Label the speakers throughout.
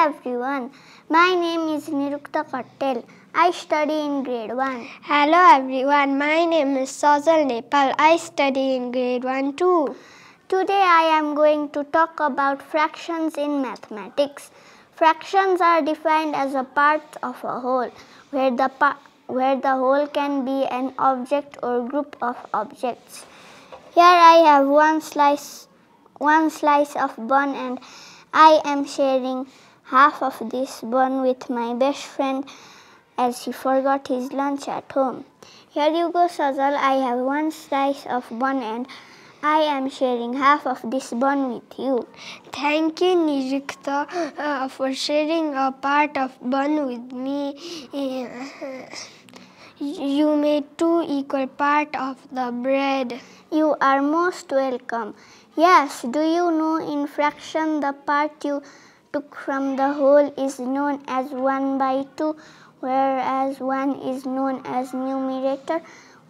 Speaker 1: everyone. My name is Nirukta Kattel. I study in grade 1.
Speaker 2: Hello everyone, my name is Sajal Nepal. I study in grade 1 too.
Speaker 1: Today I am going to talk about fractions in mathematics. Fractions are defined as a part of a whole where the, where the whole can be an object or group of objects. Here I have one slice, one slice of bun and I am sharing half of this bun with my best friend as he forgot his lunch at home. Here you go, Sajal. I have one slice of bun and I am sharing half of this bun with you.
Speaker 2: Thank you, Nirukta, uh, for sharing a part of bun with me. you made two equal part of the bread.
Speaker 1: You are most welcome. Yes, do you know in fraction the part you took from the whole is known as 1 by 2 whereas 1 is known as numerator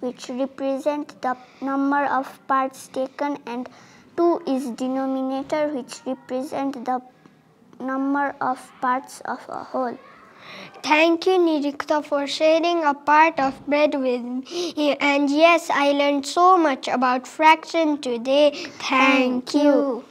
Speaker 1: which represent the number of parts taken and 2 is denominator which represent the number of parts of a whole.
Speaker 2: Thank you Nirukta for sharing a part of bread with me and yes I learned so much about fraction today. Thank, Thank you. you.